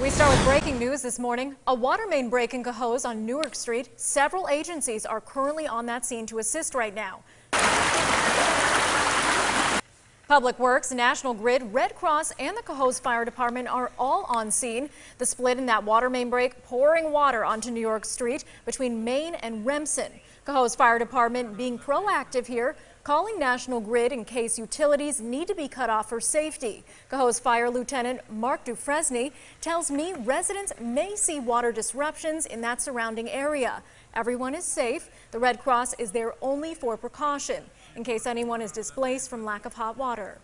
We start with breaking news this morning. A water main break in Cohoes on Newark Street. Several agencies are currently on that scene to assist right now. Public Works, National Grid, Red Cross, and the Cohoes Fire Department are all on scene. The split in that water main break pouring water onto Newark Street between Main and Remsen. Cohoes Fire Department being proactive here, calling National Grid in case utilities need to be cut off for safety. Cohoes Fire Lieutenant Mark Dufresne tells me residents may see water disruptions in that surrounding area. Everyone is safe. The Red Cross is there only for precaution in case anyone is displaced from lack of hot water.